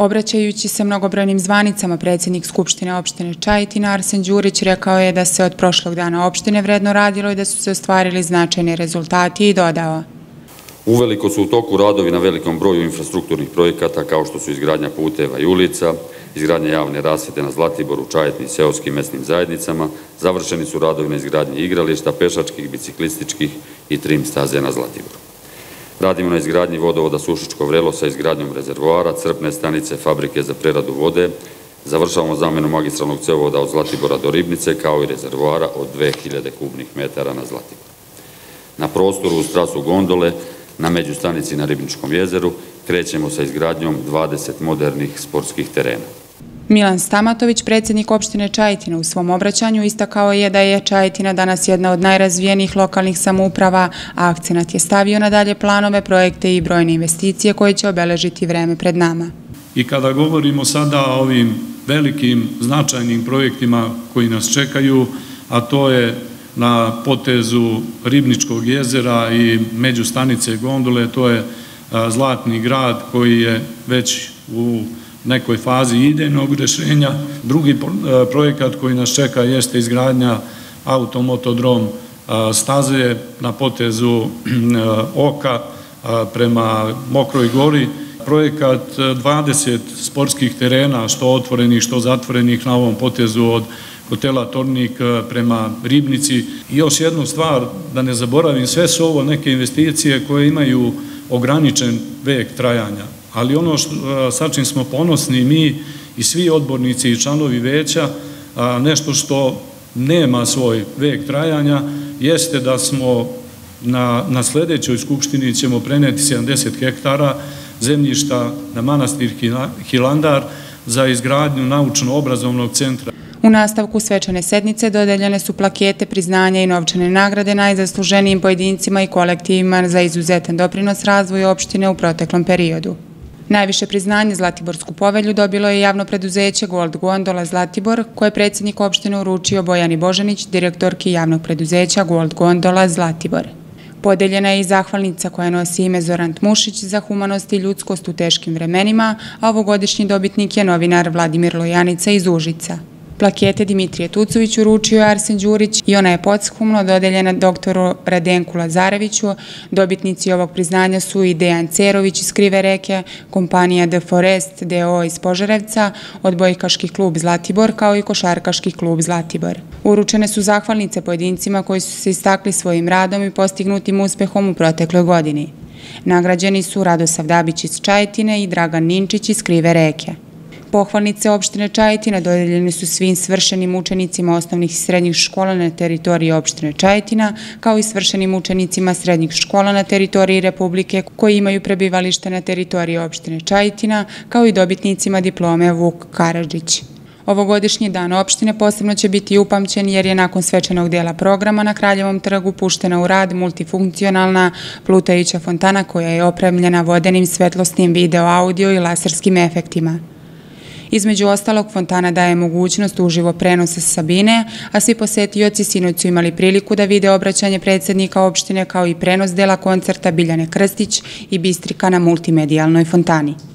Obraćajući se mnogobrojnim zvanicama, predsjednik Skupštine opštine Čajetina Arsen Đurić rekao je da se od prošlog dana opštine vredno radilo i da su se ostvarili značajni rezultati i dodao. Uveliko su u toku radovi na velikom broju infrastrukturnih projekata kao što su izgradnja puteva i ulica, izgradnja javne rasvete na Zlatiboru, Čajetni i seoskim mesnim zajednicama, završeni su radovi na izgradnji igrališta, pešačkih, biciklističkih i trim staze na Zlatiboru. Radimo na izgradnji vodovoda Sušičko vrelo sa izgradnjom rezervoara, crpne stanice, fabrike za preradu vode, završavamo zamenu magistralnog cevovoda od Zlatibora do Ribnice, kao i rezervoara od 2000 kubnih metara na Zlatiboru. Na prostoru uz trasu gondole, na međustanici na Ribničkom jezeru, krećemo sa izgradnjom 20 modernih sportskih terena. Milan Stamatović, predsjednik opštine Čajetina, u svom obraćanju istakao je da je Čajetina danas jedna od najrazvijenijih lokalnih samouprava, a akcenat je stavio na dalje planove, projekte i brojne investicije koje će obeležiti vreme pred nama. I kada govorimo sada o ovim velikim, značajnim projektima koji nas čekaju, a to je na potezu Ribničkog jezera i međustanice gondole, to je Zlatni grad koji je već u nekoj fazi idejnog rešenja. Drugi e, projekat koji nas čeka jeste izgradnja automotodrom e, staze na potezu e, Oka prema Mokroj gori. Projekat 20 sportskih terena, što otvorenih, što zatvorenih na ovom potezu od hotela Tornik prema Ribnici. I još jednu stvar, da ne zaboravim, sve su ovo neke investicije koje imaju ograničen vek trajanja ali ono što, sa čim smo ponosni mi i svi odbornici i članovi veća, nešto što nema svoj vek trajanja, jeste da smo na, na sledećoj skupštini ćemo preneti 70 hektara zemljišta na manastir Hilandar za izgradnju naučno-obrazovnog centra. U nastavku svečane sednice dodeljene su plakete, priznanja i novčane nagrade najzasluženijim pojedincima i kolektivima za izuzetan doprinos razvoju opštine u proteklom periodu. Najviše priznanje Zlatiborsku povelju dobilo je javno preduzeće Gold Gondola Zlatibor, koje je predsjednik opštine uručio Bojani Božanić, direktorki javnog preduzeća Gold Gondola Zlatibor. Podeljena je i zahvalnica koja nosi ime Zorant Mušić za humanost i ljudskost u teškim vremenima, a ovogodišnji dobitnik je novinar Vladimir Lojanica iz Užica. Plakete Dimitrije Tucović uručio Arsen Đurić i ona je podshumno dodeljena doktoru Radenku Lazareviću. Dobitnici ovog priznanja su i Dejan Cerović iz Krive reke, kompanija The Forest DO iz Požarevca, odbojkaški klub Zlatibor kao i košarkaški klub Zlatibor. Uručene su zahvalnice pojedincima koji su se istakli svojim radom i postignutim uspehom u protekloj godini. Nagrađeni su Radosav Dabić iz Čajetine i Dragan Ninčić iz Krive reke. Pohvalnice opštine Čajetina dodeljene su svim svršenim učenicima osnovnih i srednjih škola na teritoriji opštine Čajetina, kao i svršenim učenicima srednjih škola na teritoriji Republike koji imaju prebivalište na teritoriji opštine Čajetina, kao i dobitnicima diplome Vuk Karadžić. Ovogodišnji dan opštine posebno će biti upamćen jer je nakon svečanog dela programa na Kraljevom trgu puštena u rad multifunkcionalna plutajuća fontana koja je opremljena vodenim svetlosnim video, audio i laserskim efektima. Između ostalog, Fontana daje mogućnost uživo prenosa Sabine, a svi posetioci sinoć su imali priliku da vide obraćanje predsednika opštine kao i prenos dela koncerta Biljane Krstić i Bistrika na multimedijalnoj fontani.